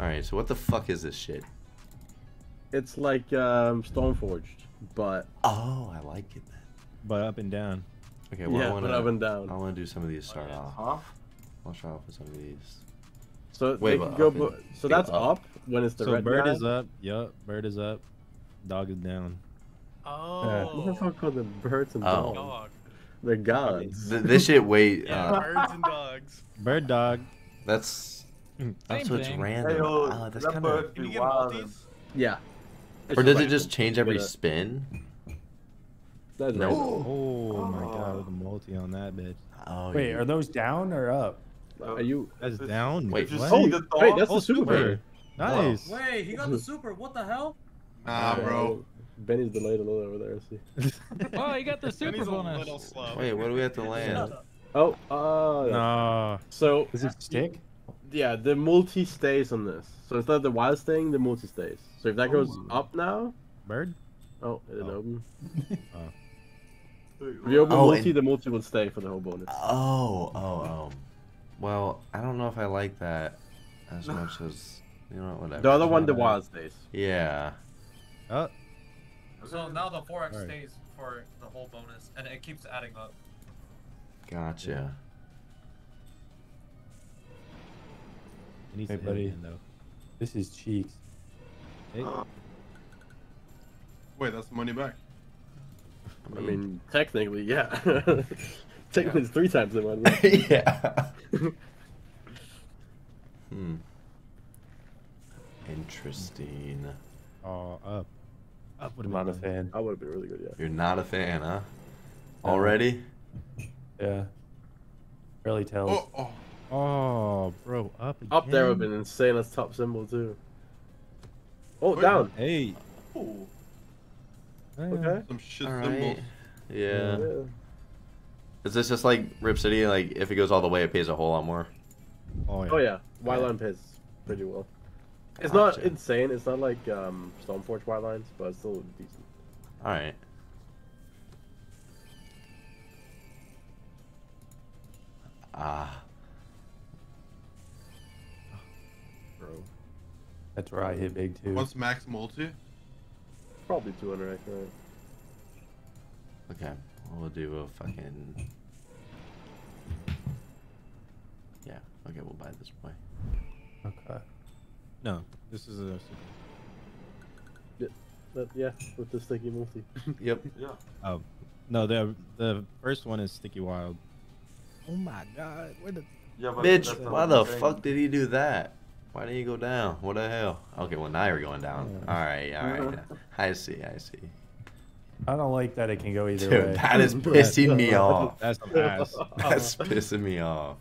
Alright, so what the fuck is this shit? It's like um, Stormforged, but Oh, I like it then. But up and down. Okay, well, yeah, I want but up and down. I want to do some of these to start off. Huh? I'll start off with some of these. So Wait, they can go. and- so that's up. up when it's the so red bird guy. is up. Yup, bird is up. Dog is down. Oh. What the fuck called the birds and Oh. dogs? Dog. They're gods. This shit, wait. Yeah, Uh, birds and dogs. Bird dog. that's. That's Same what's thing. random. Hey, yo, oh, that's that kind of. Can you get wild. multis? Yeah. It's Or does it just change every You spin? That's No. random. Oh my god, with a multi on that bitch. Oh, Wait, you- are those down or up? Are you? That's If- down. Wait, what? Oh, the wait, that's Oh, the super. super. Nice. Wait, he got the super. What the hell? Nah, bro. Benny's delayed a little over there. See. Oh, he got the super Benny's a little slow. Wait, what do we have to land? Oh, uh. No. So Does it stick? Yeah, the multi stays on this. So instead of the wild staying, the multi stays. So if that goes Ooh. up now, Bird? oh, it didn't Oh. open. Wait, oh. If you open Oh, multi, and- the multi will stay for the whole bonus. Oh, oh, oh. Well, I don't know if I like that as much as you know. Whatever. The other one, the wild stays. Yeah. Oh, So now the 4x Alright. stays for the whole bonus, and it keeps adding up. Gotcha. It needs Hey, buddy. again, though. This is cheeks. Hey, Wait, that's money back. I mean, technically, yeah. technically, it's three times the money. yeah. hmm. Interesting. oh, up. Up would I'm have not a fan. I would have been really good, yeah. You're not a fan, huh? Already? Yeah. Really tells. Oh, oh. Oh, bro, up again. Up there would have been insane as top symbol too. Oh, Wait, down. Hey. Ooh. Okay. Some shit All symbols. Yeah. Yeah. Is this just like Rip City? Like, if it goes all the way, it pays a whole lot more. Oh, yeah. Oh yeah, Wildline pays pretty well. It's not insane. It's not like um, Stormforge Wildlines, but it's still decent. All right. Ah. Bro, That's where I hit big too. What's max multi? probably 200 right? right? Okay. We'll do a fucking. Yeah. Okay, we'll buy this boy. Okay. No, this is a. Yeah, But yeah, with the sticky multi. Yep. Yeah. Oh, no, the the first one is Sticky Wild. Oh my god, where the. Yeah, but Bitch, why the I'm fuck did he do that? Why didn't you go down? What the hell? Okay, well now you're going down. Yeah. Alright, alright. Uh-huh. I see, I see. I don't like that it can go either Dude, way. that is pissing me off. That's some ass. That's pissing me off.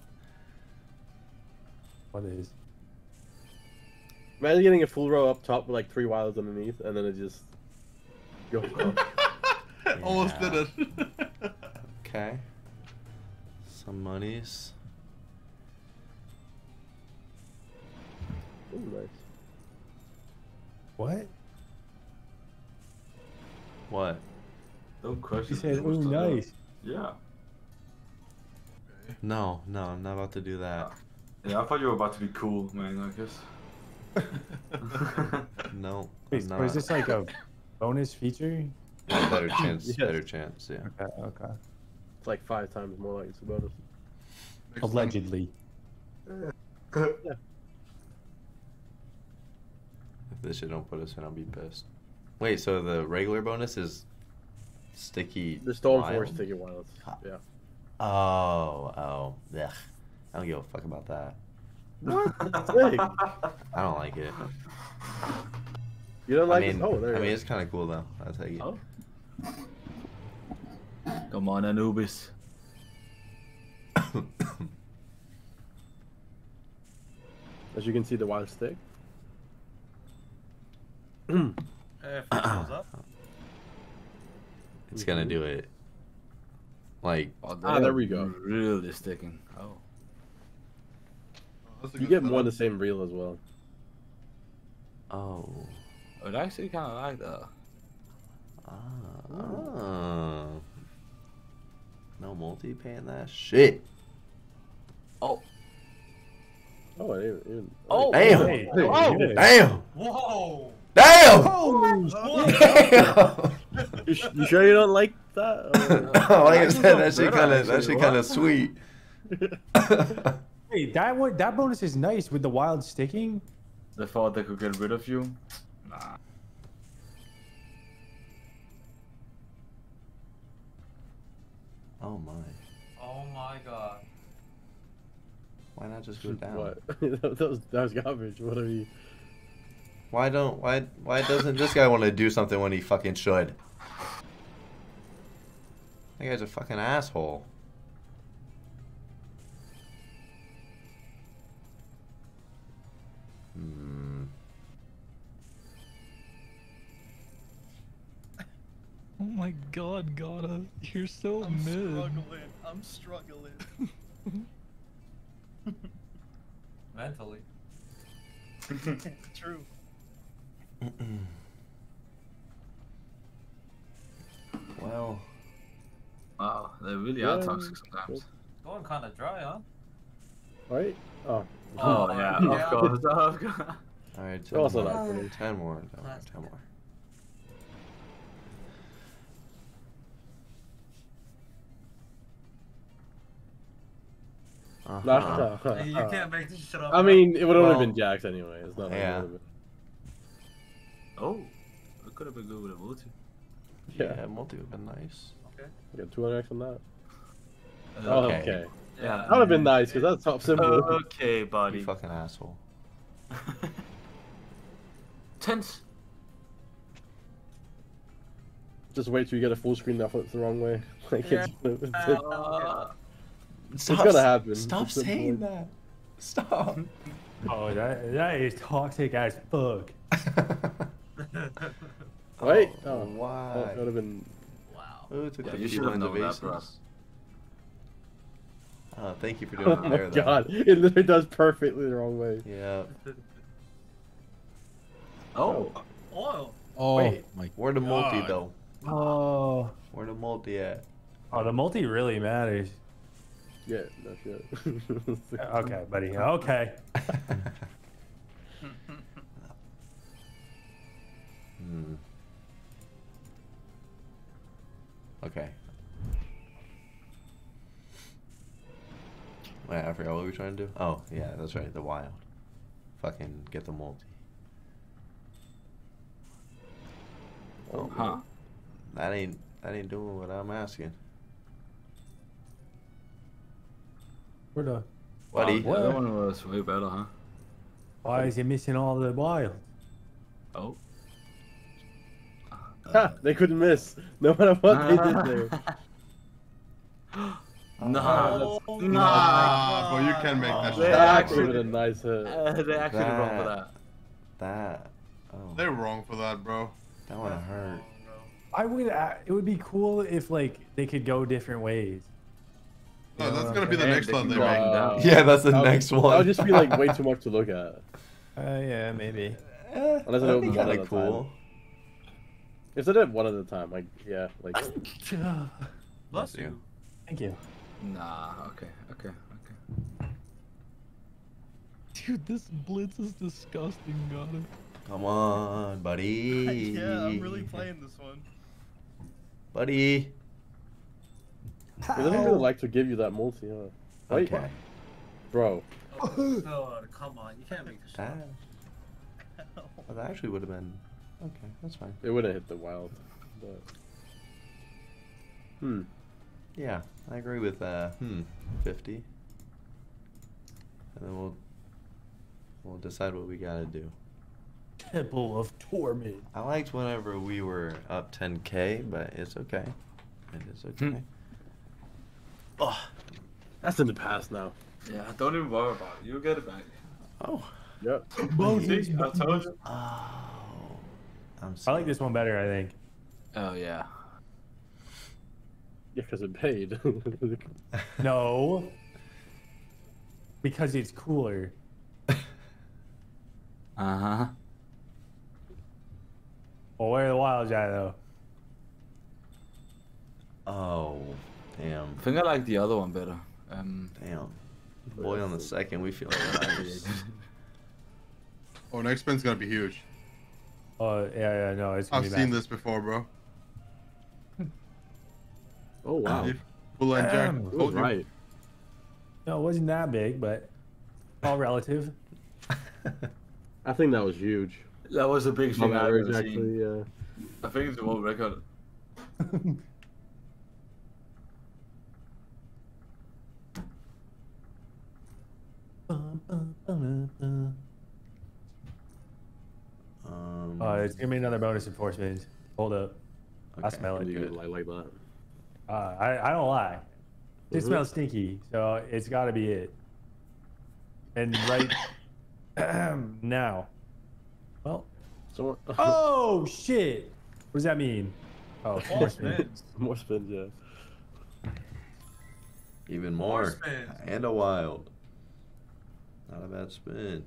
What is? Imagine getting a full row up top with like three wilds underneath, and then it just goes. Almost did it. Okay. Some monies. What? What? Don't crush He it said, too much "Ooh, to the- nice." Yeah. No, no, I'm not about to do that. Yeah, I thought you were about to be cool, man. I guess. No. Wait, I'm so is this like a bonus feature? Yeah, better chance, Yes. better chance, yeah. Okay, okay. It's like five times more like it's a bonus. Allegedly. If this shit don't put us in, I'll be pissed. Wait, so the regular bonus is sticky. The Stormforge wild? sticky wilds. Yeah. Oh, oh, ugh. I don't give a fuck about that. Sick. I don't like it. You don't like I mean, it? Oh, there I you mean, go. it's kind of cool though. I'll take it. Oh. Come on, Anubis. As you can see, the wild stick. If it goes up, it's gonna do it. Like, Oh, Ah, there we go. Really sticking. Oh. That's a You good get more of the same reel as well. oh, I would actually kind of like that. ah, ah. no multi paying that shit. Oh. Oh, I didn't. Oh! Damn. Hey, Oh! good. Damn! Whoa! Damn! Oh, Damn! You, you sure you don't like that? Uh, like I said, that shit kind of that shit kind of sweet. Hey, that one, that bonus is nice with the wild sticking. They thought they could get rid of you. Nah. oh my! Oh my god. Why not just go down? what? that, was, that was garbage. What are you? Why don't why why doesn't this guy want to do something when he fucking should? That guy's a fucking asshole. Hmm. Oh my god, Gotta, you're so I'm mid. struggling. I'm struggling. Mentally. True. Well, Wow, they really are toxic sometimes. Going kind of dry, huh? Right? Oh. Oh, yeah, yeah. of course, of course. all right. Ten Also more. not. Ten more. Ten more. Last Ten more. Uh-huh. you can't make this shit up. I mean, it would have Well, only been Jax anyway. It's not. like it yeah. Would've been- Oh, it could have been good with a multi. Yeah. Yeah, multi would have been nice. I got 200x on that. Uh, Oh, Okay. okay. Yeah. That would have been nice because that's top symbol. Okay, You buddy. fucking asshole. Tense. Just wait till you get a full screen that flips the wrong way. Like Yeah. it's, it's, Uh, it's gonna happen. Stop It's simple. saying that. Stop. Oh, that that is toxic as fuck. Right? Oh, Oh, why? that would have been. Wow. Who took Yeah, you should've in the known that, bro. vases? Oh, thank you for doing Oh it my there, though. god! It literally does perfectly the wrong way. Yeah. Oh. oh, Oil. Oh Wait. my Where the multi though? Oh, Where the multi at? oh, the multi really matters. Yeah, no shit. Okay, buddy. Okay. Hmm. Okay. Wait, I forgot what we were trying to do. Oh, yeah, that's right. The wild. Fucking get the multi. Oh, huh. that ain't that ain't doing what I'm asking, Where the? buddy. Wow, the other one was way better, huh? Why is he missing all the wild? Oh. Ha, they couldn't miss, no matter what they did there. Nah, Oh that's, Nah, bro, you can make that They shit. That actually- would a nice hit. uh, they actually wrong for that. That. Oh, They're wrong for that, bro. that would have hurt. I would. Uh, it would be cool if like they could go different ways. No, that's gonna be the next one they go make. up down. Yeah, that's the That would- next That would just be like way too much to look at. Uh, yeah, maybe. Eh, Unless I that'd be one kind of cool. If they did one at a time, like yeah, like Bless you. you. Thank you. Nah, okay, okay, okay. Dude, this blitz is disgusting, Gotta. Come on, buddy. yeah, I'm really playing this one. Buddy. they don't really like to give you that multi, huh? Wait, Okay. bro. Oh, God, come on, you can't make this shit That, that actually would have been. Okay, that's fine. It would have hit the wild, but hmm. Yeah, I agree with uh, hmm, 50. And then we'll we'll decide what we gotta do. Temple of Torment. I liked whenever we were up 10k, but it's okay. It is okay. oh, That's in the past now. Yeah, don't even worry about it. You'll get it back. oh, Yep. See, I told you. oh. I'm I like this one better. I think. Oh, yeah. Yeah, because it paid. No. Because it's cooler. Uh huh. Well, where are the wilds at though? Oh, damn, I think I like the other one better. Um, damn. Boy, on the second, we feel nice. Oh, next spin's gonna be huge. Oh yeah, yeah, no, it's. Gonna I've be seen bad. this before, bro. Oh wow. If- Full end jack. Damn. It was Told you. right. No, it wasn't that big, but all relative. I think that was huge. That was the biggest thing I've ever actually, seen. yeah. I think it's the world record. Um, Uh, it's gonna be another bonus in four spins. Hold up. I smell it. You good. like, like that. Uh, I I don't lie. It smells stinky, so it's got to be it. And right now, well, So, oh shit! What does that mean? Oh, spins. spins. more spins, yeah. Even More more. spins. And a wild. Not a bad spin.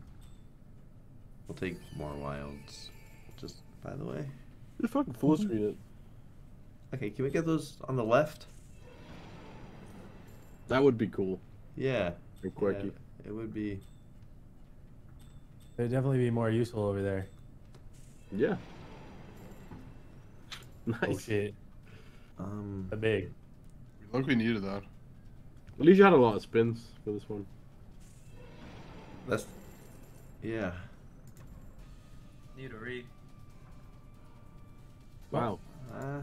We'll take more wilds. Just by the way. You're fucking full screen it. Okay, can we get those on the left? That would be cool Yeah. and quirky. yeah, it would be. They'd definitely be more useful over there. Yeah. Nice. Oh shit! Um. The big. Look, we needed that. At least you had a lot of spins for this one. That's. Yeah. Need a read. Wow. Uh,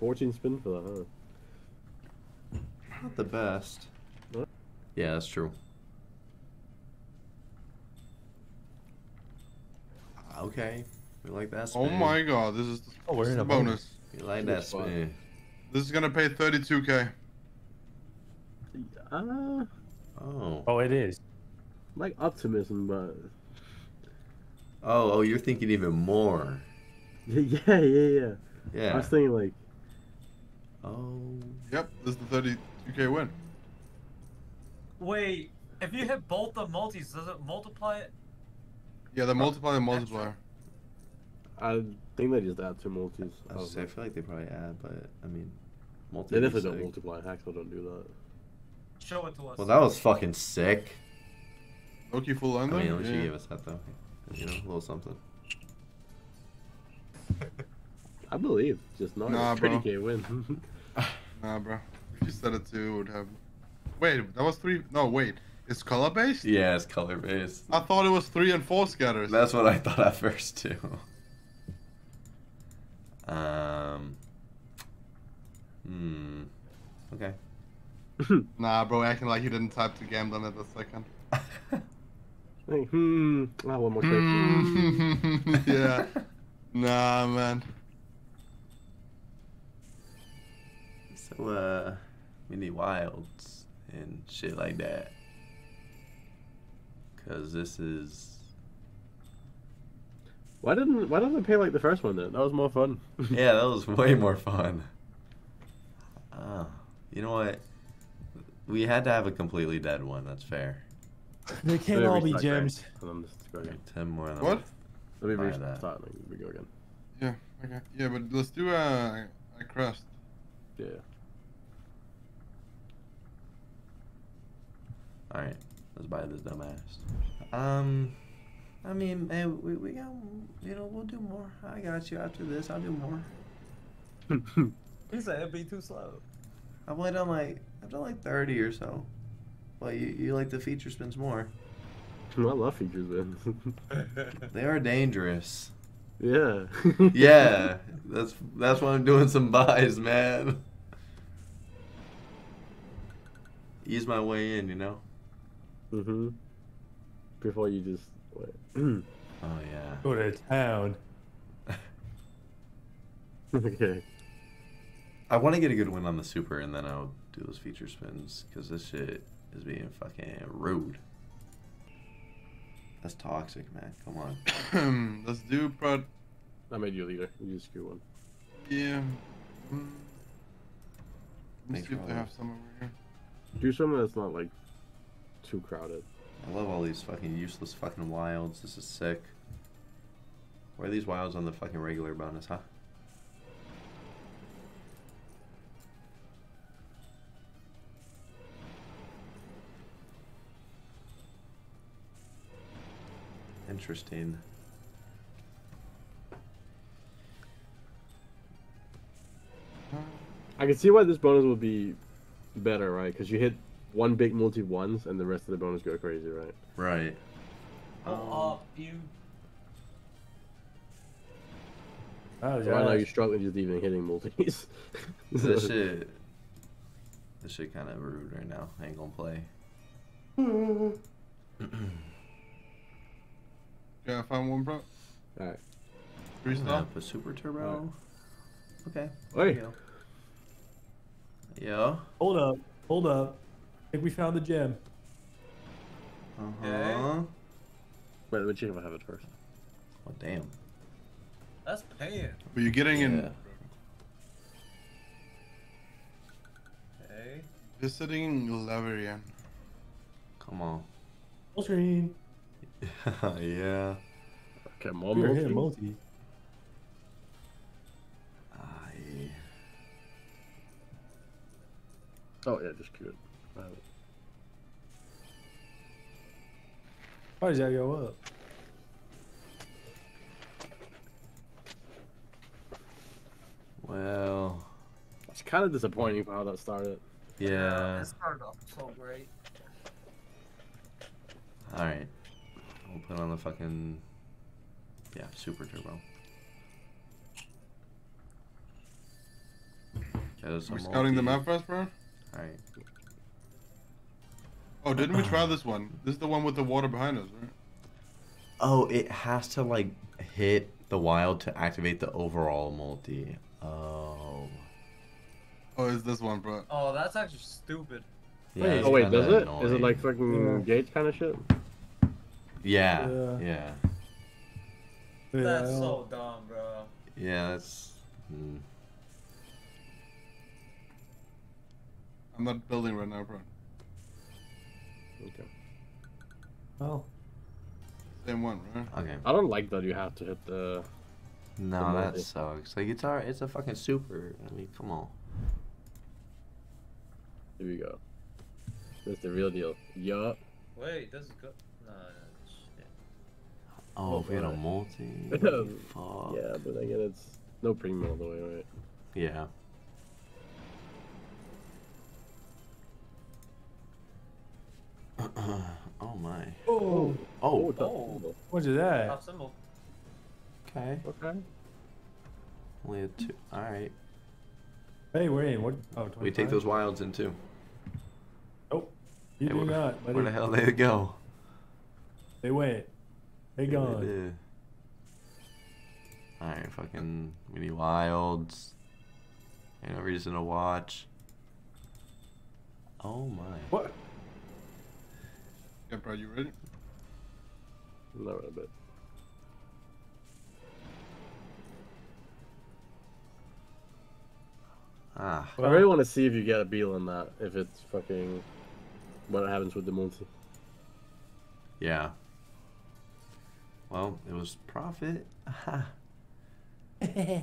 14 spin for that, huh? not the best. What? Yeah, that's true. Okay. We like that spin. Oh my god, this is, Oh, we're this in a bonus. bonus. We like Good that spin. This is gonna pay 32k. Uh, Oh. Oh, it is. like optimism, but Oh, oh, you're thinking even more. yeah, yeah, yeah. Yeah. I Yeah. was thinking like, Oh. Yep, this is the 32k win. Wait, if you hit both the multis, does it multiply it? Yeah, the multiplier, the multiplier. I think they just add two multis. I, was say, I feel like they probably add, but I mean, multi. They would be definitely don't sick. multiply. Hexel don't do that. Show it to us. Well, that was fucking sick. Loki full on I mean, at least you gave us that though. You know, a little something. I believe, just not Nah, a bro. 30k win. Nah, bro. If you said it too, it would have. Wait, that was three. No, wait. It's color based? Yeah, it's color based. I thought it was three and four scatters. That's what I thought at first too. Um. Hmm. Okay. Nah, bro, acting like you didn't type to Gamblin at the second. Like, hmm. Ah, one more click. Hmm. yeah. Nah, man. So uh, we need wilds and shit like that. Cause this is Why didn't Why didn't they pay like the first one then? That was more fun. yeah, that was way more fun. Oh, you know what? We had to have a completely dead one. That's fair. They can't all be gems. guys. And then just go again. Ten more. and then What? Let me Fire restart that. and then we go again. Yeah, okay. Yeah, but let's do a, a crest. Yeah. All right, let's buy this dumbass. Um, I mean, man, we we got you know we'll do more. I got you after this. I'll do more. He said it'd be too slow. I've only done like I've done like thirty or so. Well, you you like the feature spins more. I love features, man. They are dangerous. yeah. Yeah, that's that's why I'm doing some buys, man. Ease my way in, you know. Mhm. Before you just wait. Oh yeah. Go to town. okay. I want to get a good win on the super, and then I'll do those feature spins because this shit is being fucking rude. That's toxic, man. Come on. let's do prod. I made you a leader. You just screw one. Yeah. Mm. Let me Thanks see if they have some over here. Do something that's not like too crowded. I love all these fucking useless fucking wilds. This is sick. Where are these wilds on the fucking regular bonus, huh? Interesting. I can see why this bonus would be better, right? Because you hit one big multi once, and the rest of the bonus go crazy, right? Right. Go Um, up, you. Oh, So right now you're struggling just even hitting multis. this shit. This shit kind of rude right now. I ain't gonna play. Yeah, I found one, bro. Alright. Three Yeah, star. but super turbo. Okay. Hey. there you go. Yeah. Hold up. Hold up. I think we found the gem. Uh huh. Wait, let me check I have it first. Oh damn. That's paying. But you're getting in. Yeah. Okay. Visiting Leverian. Come on. Full screen. yeah. Okay, more We're multi. here, multi. I... Oh yeah, just cute. I have it. Why does that go up? Well. It's kind of disappointing for how that started. Yeah. It started off so great. All right. We'll put on the fucking. Yeah, super turbo. Get us We're scouting the map first, bro. All right. Oh, didn't we try this one? This is the one with the water behind us, right? Oh, it has to like hit the wild to activate the overall multi. Oh. Oh, it's this one, bro. Oh, that's actually stupid. Yeah, Wait, oh wait, does it? Is annoying. it like fucking Yeah. gauge kind of shit? Yeah. Yeah. Yeah. Yeah, That's I don't- so dumb, bro. Yeah. That's. Mm. I'm not building right now, bro. Okay. Oh. Same one, right? Okay. I don't like that you have to hit the. No, The that multi. sucks. Like it's our, it's a fucking super. I mean, come on. Here we go. That's the real deal. Yup. Wait, this is good. No, no, shit. Oh, Oh, if we had a right. multi. Fuck. Yeah, but again, it's no premium all the way, right? Yeah. oh my. oh, Oh. top Oh. oh. what's that? Top symbol. Okay. Okay. Only a two. All right. Hey, we're in. What? Oh, We take those wilds in too. Nope. You Hey, do where- not. Buddy. Where the hell they go? They went. They gone. did. All right, fucking. We need wilds. Ain't no reason to watch. Oh my. What? Yeah, bro, you ready? Not a bit. Ah. I really want to see if you get a beal on that. If it's fucking. What happens with the multi. Yeah. Well, it was profit. oh yeah.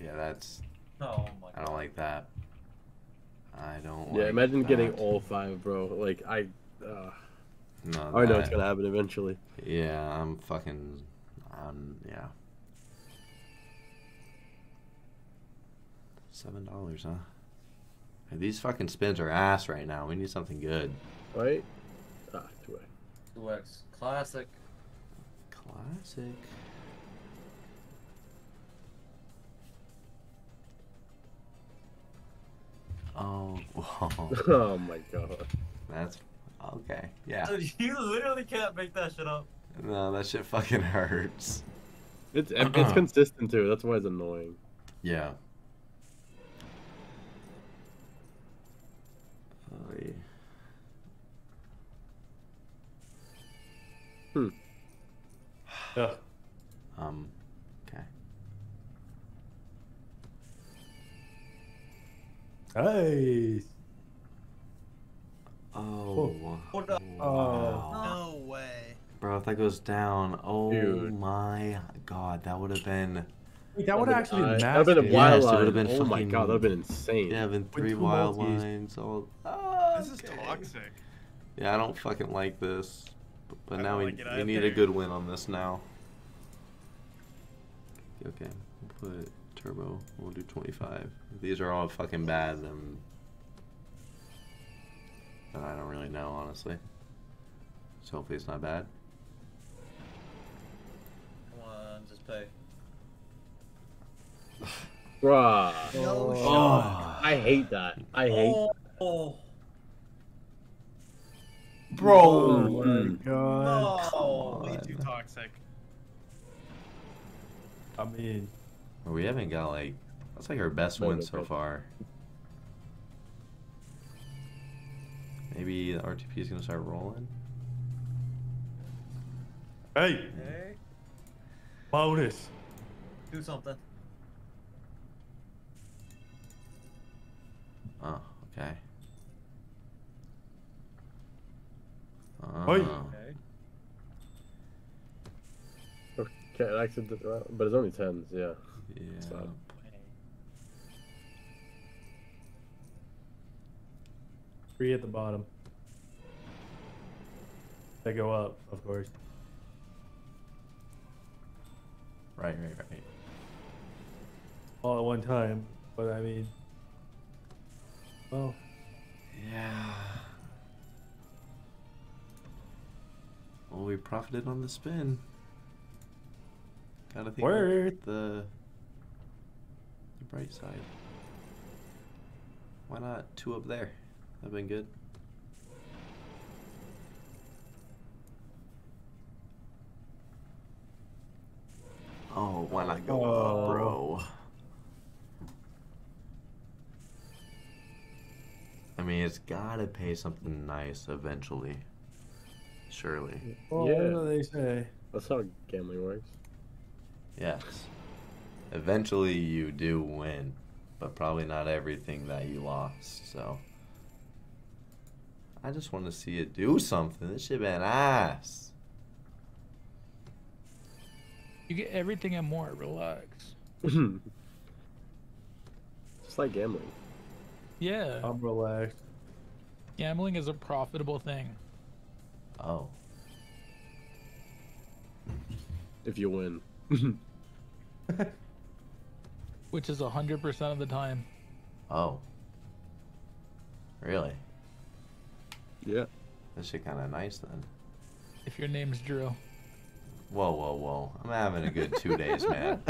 Yeah, that's. Oh my God. I don't like that. I don't. Yeah, like imagine getting all five, bro. Like I. Uh, No, I know it's gonna happen eventually. Yeah, I'm fucking. Um, yeah. Seven dollars, huh? Hey, these fucking spins are ass right now. We need something good. Right? Ah, two way. 2x. Classic. Classic. Oh, whoa. oh my god. That's okay. Yeah. Dude, you literally can't make that shit up. No, that shit fucking hurts. It's it's consistent too. That's why it's annoying. Yeah. Oh, yeah. Ugh. Um. Nice. Oh. Hold up. Wow. No way. Bro, if that goes down, oh Dude. my god, that would have been. Wait, that would have actually been That would have been a massive. Yes, wild it line. would've been Oh my god, that would have been insane. Yeah, been three wild multis. lines. All. This is toxic. Yeah, I don't fucking like this. But, but now we, like we need a good win on this now. Okay, we'll put turbo. We'll do 25. If these are all fucking bad, then. then I don't really know, honestly. So hopefully it's not bad. Come on, just pay. Bruh. Oh, I hate that. I hate Oh, oh bro. Oh my Mm. god. no. Way too toxic. I mean, We haven't got like. That's like our best No, win so far. Maybe the RTP is gonna start rolling. hey, Hey, bonus. do something. Oh, okay. Oi. Oh. Okay. Okay, it actually, did- well, but it's only tens. Yeah. Yeah. Sad. Three at the bottom. They go up, of course. Right, right, right. All at one time. But I mean, well, Yeah. Well, we profited on the spin. Gotta think Word. the the bright side. Why not two up there? That'd been good. Oh, why not go Oh. up, bro? I mean, it's gotta pay something nice eventually. Surely. well Yeah. what do they say? That's how gambling works. Yes. Eventually you do win, but probably not everything that you lost, so. I just want to see it do something. This shit been ass. You get everything and more. Relax. Just like gambling. Yeah. I'm relaxed. Gambling is a profitable thing. Oh. If you win. Which is 100% of the time. Oh. Really? yeah. This shit kind of nice then. If your name's Drew. Whoa, whoa, whoa. I'm having a good two days, man.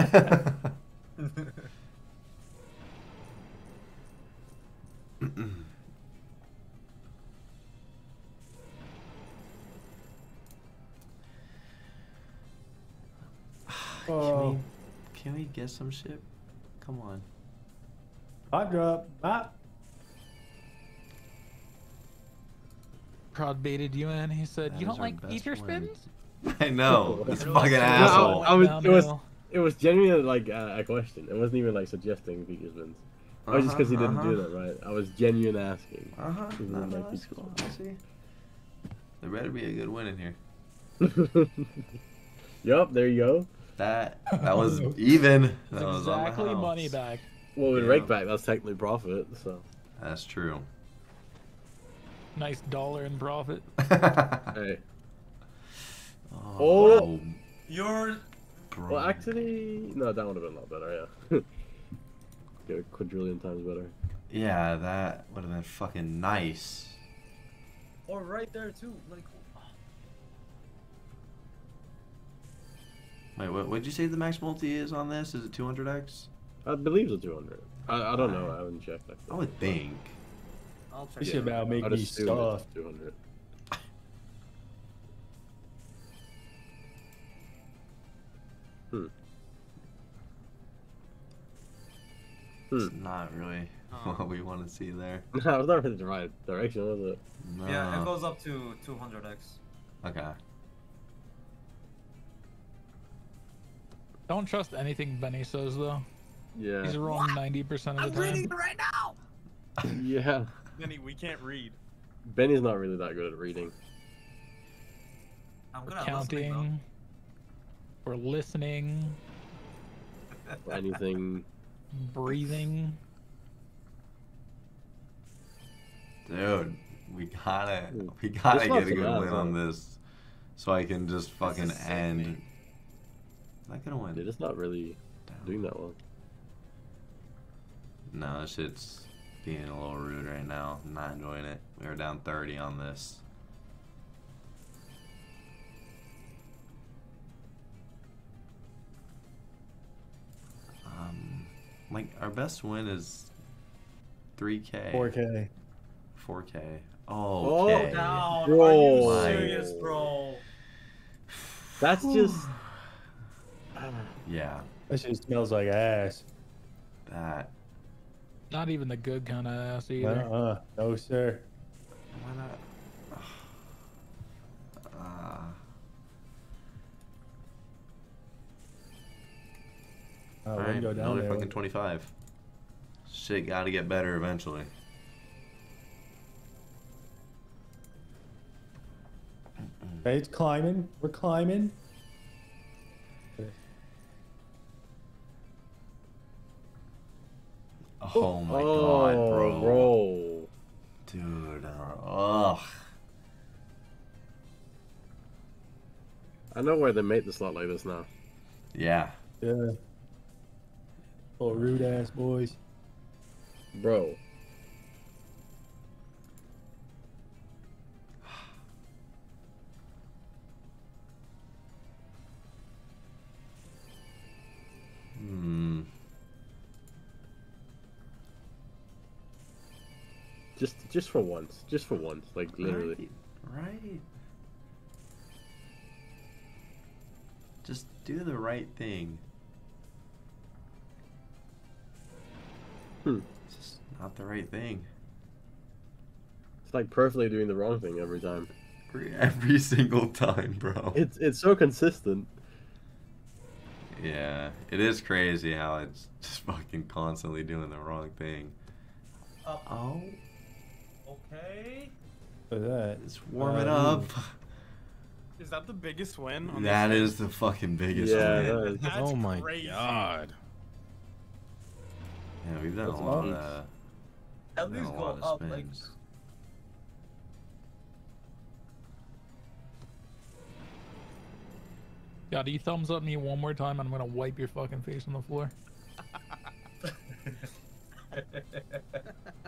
Oh, we, can we get some shit? Come on. hot drop. Ah. Prod baited you in. He said, That You don't like best ether spins? I know. This Really? fucking No, asshole. I was- it was- It was genuinely like uh, a question. It wasn't even like suggesting feature spins. Oh, just because he didn't do that, right? I was genuine asking. Uh huh. Isn't No, no, like that's cool. I see. There better be a good win in here. yup, there you go. That that was even. It's That was exactly money back. Well, with Yeah. rake back, that's technically profit. So That's true. Nice dollar in profit. hey. oh, Oh. You're bro. Well, actually, no, that would have been a lot better. Yeah. Get a quadrillion times better. Yeah, that would have been fucking nice. or right there too. Like, Wait, what? What'd you say the max multi is on this? Is it 200x? I believe it's 200. I, I don't know. I haven't checked. Like, I would think. I'll check This it about make I'd me assume stuff. it's 200. Hmm. It's not really Oh. what we want to see there. No, it's not really the right direction, is it? No. Yeah, it goes up to 200x. Okay. Don't trust anything Benny says, though. Yeah. He's wrong 90% of the time. I'm reading right now. Yeah. Benny, we can't read. Benny's not really that good at reading. I'm We're gonna counting. We're listening, or anything. breathing. Dude, we gotta, we gotta get a good win on this, so I can just fucking is sick, end. Man. Not gonna win. They're just not really Down. doing that well. No, this shit's being a little rude right now. I'm not enjoying it. We were down 30 on this. Um, like our best win is 3k. 4K. 4k. Oh, Okay. Down. Bro. Are you serious, bro? That's just. Yeah, That shit smells like ass. that. Not even the good kind of ass either. Uh-uh. No, sir. Why not? Uh, Uh, Alright, wouldn't down another there. fucking 25. Shit gotta get better eventually. Okay, it's climbing. We're climbing. Oh my god, bro. bro. Dude, uh, ugh. I know why they made the slot like this now. Yeah. Yeah. Oh, rude ass boys. Bro. Just just for once. Just for once. Like literally. Right. right. Just do the right thing. Hmm. It's just not the right thing. It's like perfectly doing the wrong thing every time. Every, every single time, bro. It's it's so consistent. Yeah, it is crazy how it's just fucking constantly doing the wrong thing. Up. Oh, Okay. Look at that. it's warming Uh, up. Is that the biggest win? On That this is the fucking biggest Yeah, win. that is- That's oh my crazy. god. Yeah, we've done That's a lot nice. of. At least a go lot of up, like. spins. God, you thumbs up me one more time, I'm gonna wipe your fucking face on the floor.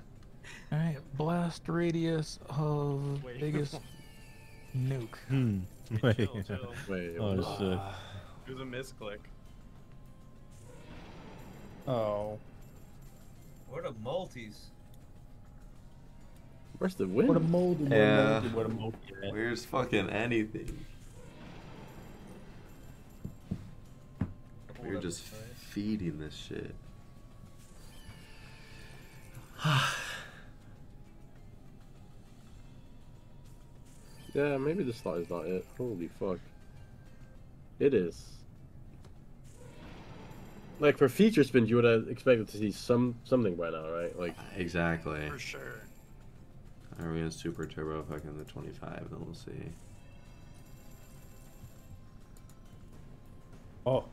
All right, blast radius of Wait. biggest nuke. Hmm. Chill, Wait. chill. Wait. Oh what? shit. It was a misclick. Oh. Where the multis? Where's the win? What a moldy, what Yeah. a moldy, what a moldy. at? Where's fucking anything? We're just feeding this shit. Yeah, maybe the slot is not it. Holy fuck. It is. Like for feature spins, you would have expected to see some something by now, right? Like Exactly. For sure. Are we gonna super turbo fucking the 25? Then we'll see. Oh.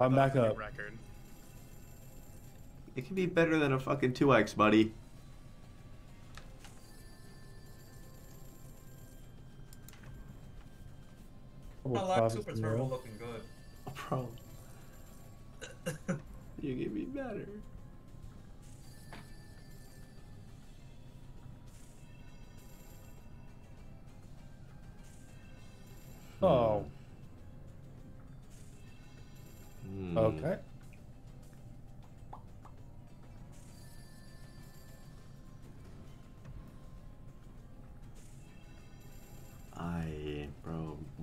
I'm back That's a up. Record. It can be better than a fucking 2x, buddy. Couple I like Super in a Turbo looking good. Bro. you can be better. Oh. Hmm. Okay.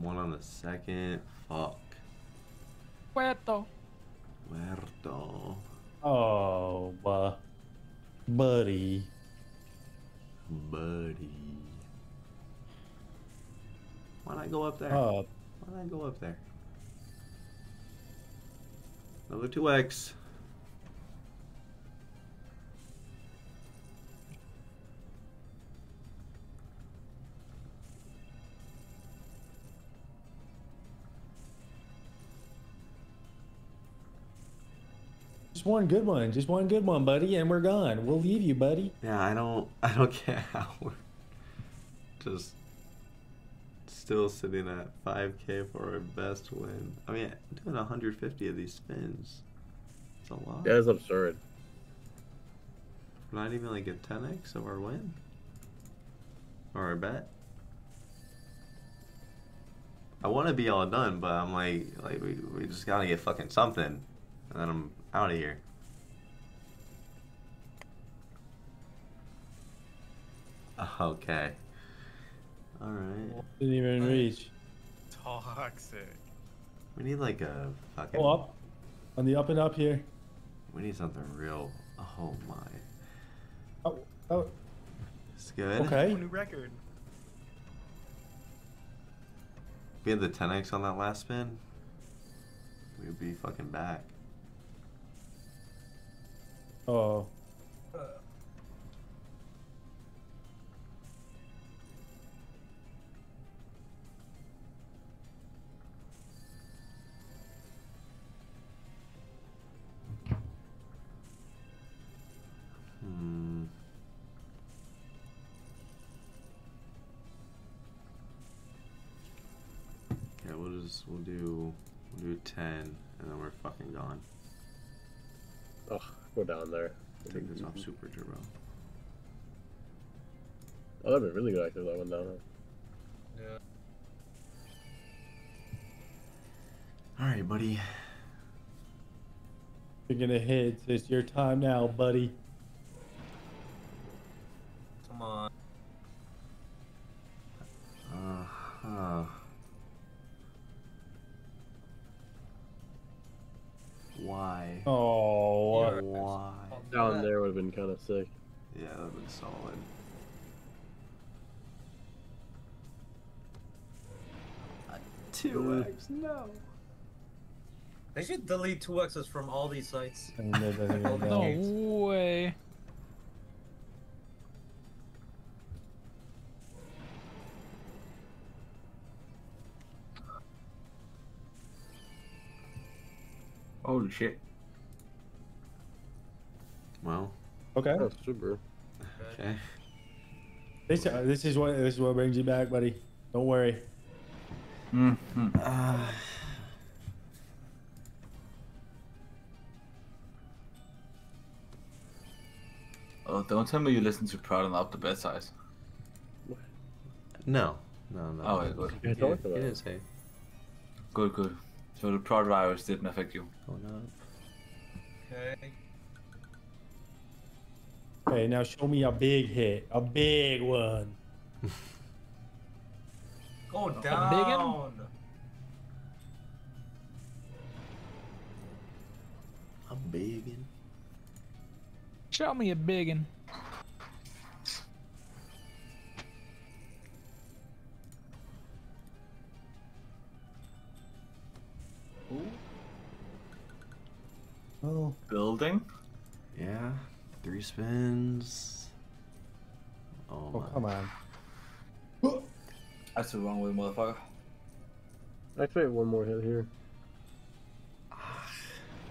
One on the second. Fuck. Puerto. Muerto. Oh, uh, buddy. Buddy. Why not go up there? Oh, Why not go up there? Another 2x. Just one good one. Just one good one, buddy, and we're gone. We'll leave you, buddy. Yeah, I don't I don't get how we're just still sitting at 5k for our best win. I mean, doing 150 of these spins. It's a lot. Yeah, it's absurd. We're not even like a 10x of our win. Or our bet. I want to be all done, but I'm like, like we, we just gotta get fucking something, and then I'm out of here. Okay. All right. Didn't even reach. Toxic. We need like a fucking. Oh, up. On the up and up here. We need something real. Oh my. Oh, oh. It's good. Okay. Oh, new record. We had the 10x on that last spin. We'd be fucking back. Oh. Hmm. Yeah, we'll just we'll do we'll do ten and then we're fucking gone. Oh, go down there. Take this off super turbo. Oh, that'd be really good actually. That one down. There. Yeah. All right, buddy. You're gonna hit. It's your time now, buddy. Kind of sick. Yeah, that'd been solid. Uh, two X, no. They should delete two X's from all these sites. And that doesn't go No. down. No way. Holy shit. Okay. Oh, super. okay. This uh, this is what this is what brings you back, buddy. Don't worry. Mm-hmm. Uh, Oh, don't tell me you listen to Proud and Up the bed size. no, no, no. Oh, wait, good. He, You he- talked didn't say Good, good. So the Proud virus didn't affect you. going up. Okay. Okay, now show me a big hit, a big one. Go biggin? down. I'm begging. Show me a biggin. Oh, Building? Yeah, three spins. Oh, oh my. come on. That's the wrong way, motherfucker. I Actually, one more hit here.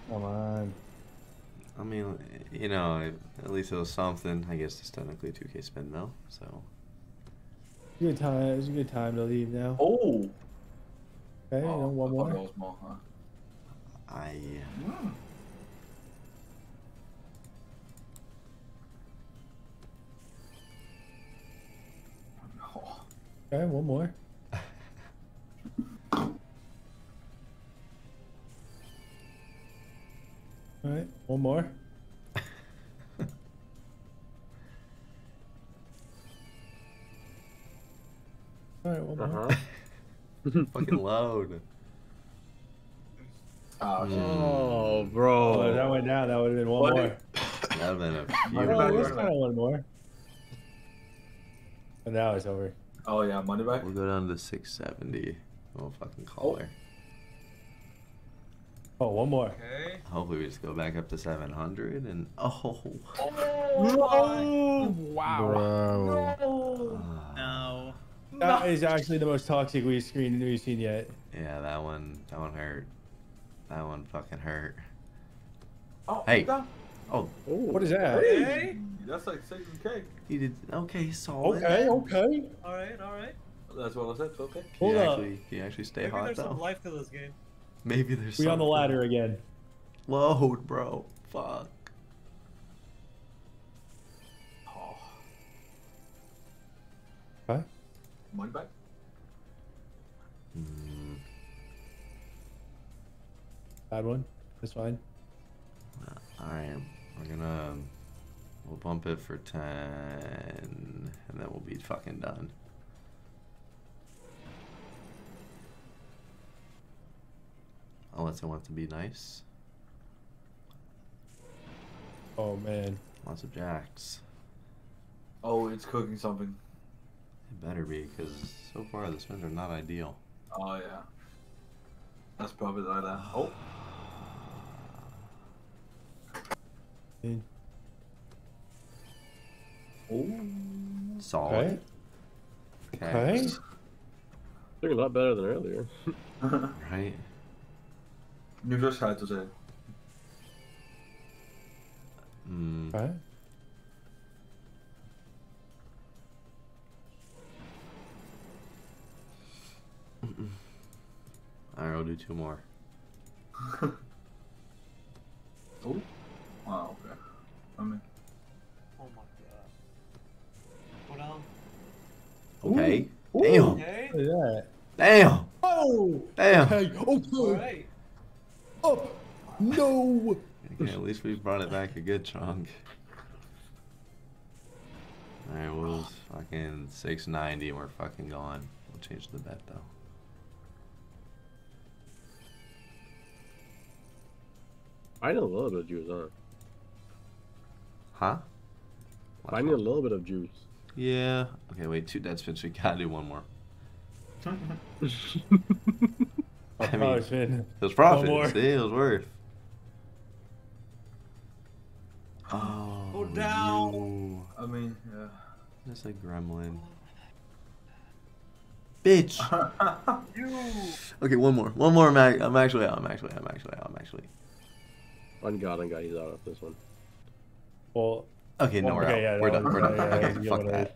Come on. I mean, you know, at least it was something. I guess it's technically 2K spin though, so. Good time. It's a good time to leave now. Oh! Okay, oh no, one oh, I thought more. that was more, huh? I. Oh. Okay, one more. All right, one more. All right, one Uh more. huh. Fucking loud. Oh, shit. Oh, Oh, bro. that went down. That would have been one What? more. That'd have been a few. back, Oh, money that's back. kind of one more. And now it's over. Oh, yeah, money back? We'll go down to 670. We'll fucking call her. Oh, one more. Okay. Hopefully, we just go back up to 700 and. Oh. Oh, Wow. Bro. Ah. No. That is actually the most toxic we've screened we've seen yet. Yeah, that one. That one hurt. That one fucking hurt. Oh, Hey. you down? Oh, What is that? Hey. That's like six K. he did. Okay, solid. Okay, okay. All right, all right. That's what I said. Okay. Can Hold you up. actually, can you actually stay Maybe hot there's some life to this game. Maybe there's. We on the ladder again. Load, bro. Fuck. Oh, Huh? money back. Mm, Bad one. That's fine. all right, we're gonna. We'll bump it for ten, and then we'll be fucking done. Unless I want it to be nice. Oh man. Lots of jacks. Oh, it's cooking something. It better be, because so far the spins are not ideal. Oh yeah. That's probably like that. Oh, Mm. oh. Solid. Okay. Okay. Okay. Looking a lot better than earlier. Right. Nu had to say. Mm. Okay. Alright, I'll do two more. Oh. Wow. Okay. I mean, Okay. Ooh. Damn. Okay. Look at that. Damn. Oh. Damn. Hey. All Okay. right. Up. No. Okay, at least we brought it back a good chunk. Alright, we'll fucking 690 and we're fucking gone. We'll change the bet though. I need a little bit of juice, huh? Huh? I need a little bit of juice. Yeah. Okay, wait, two dead spins. We gotta do one more. I mean, Oh, it was profit. more. See, it was worth. Oh. Go down. you. I mean, yeah. That's a gremlin. Bitch. You. Okay, one more. One more. I'm, ac- I'm actually out. I'm actually out. I'm actually out. I'm actually. On God, on God, he's out of this one. Well, Okay, no, Well, we're okay, out. yeah, we're no, done. We're done. yeah, okay, fuck that.